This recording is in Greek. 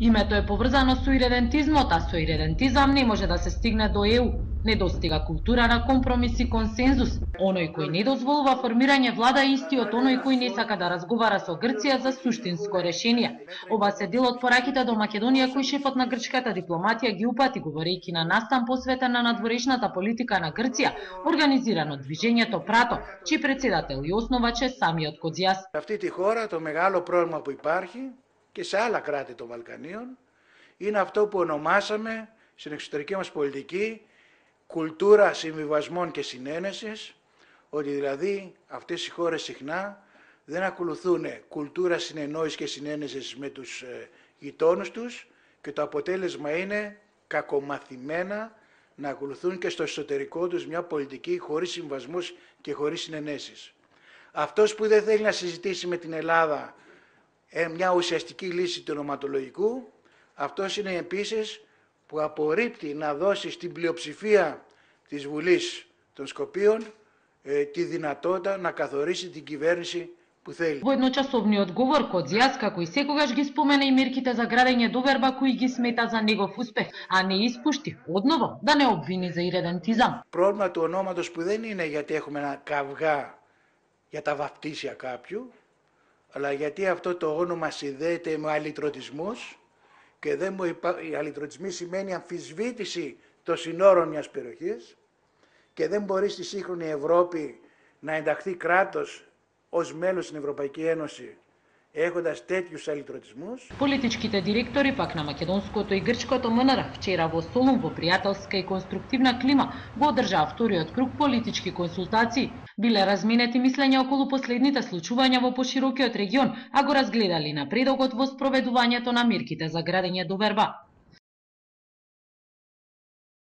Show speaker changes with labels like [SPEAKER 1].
[SPEAKER 1] Името е поврзано со иредентизмот, а со иредентизам не може да се стигне до ЕУ. Не достига култура на компромис и консензус. Оној кој не дозволува формирање влада е истиот оној кој не сака да разговара со Грција за суштинско решение. Ова се дел од пораките до Македонија кој шефот на грчката дипломатија ги упати говорејќи на настан посветен на надворешната политика на Грција, организиран од движењето Прато, чиј председател и основач е самиот Кодзиас.
[SPEAKER 2] Αυτή τη χώρα το μεγάλο πρόβλημα που υπάρχει και σε άλλα κράτη των Βαλκανίων είναι αυτό που ονομάσαμε στην εξωτερική μας πολιτική κουλτούρα συμβιβασμών και συνένεσης, ότι δηλαδή αυτές οι χώρες συχνά δεν ακολουθούν κουλτούρα συνεννόησης και συνένεσης με τους ε, γειτόνους τους και το αποτέλεσμα είναι κακομαθημένα να ακολουθούν και στο εσωτερικό τους μια πολιτική χωρίς συμβασμούς και χωρίς συνενέσεις. Αυτός που δεν θέλει να συζητήσει με την Ελλάδα ε, μια ουσιαστική λύση του ονοματολογικού. Αυτός είναι επίσης που απορρίπτει να δώσει στην πλειοψηφία της Βουλής των Σκοπίων ε, τη δυνατότητα να καθορίσει την κυβέρνηση που θέλει.
[SPEAKER 1] Во едночасовниот говор Кодзијас, како и секогаш ги спомена и мерките за градење доверба кои ги смета за негов успех, а не испушти одново да не обвини за иридентизам.
[SPEAKER 2] Πρόβλημα του ονόματος που δεν είναι γιατί έχουμε ένα καυγά για τα βαπτίσια κάποιου, αλλά γιατί αυτό το όνομα συνδέεται με αλυτρωτισμούς και δεν μου υπά... οι αλυτρωτισμοί σημαίνει αμφισβήτηση των συνόρων μιας περιοχής και δεν μπορεί στη σύγχρονη Ευρώπη να ενταχθεί κράτος ως μέλος στην Ευρωπαϊκή Ένωση έχοντας τέτοιους αλυτρωτισμούς.
[SPEAKER 1] Политичките директори пак на македонското и грчкото МНР вчера во Солун во пријателска и конструктивна клима го одржаа вториот круг политички консултации. Биле разменети мислења околу последните случувања во поширокиот регион, а го разгледали напредокот во спроведувањето на мерките за градење доверба.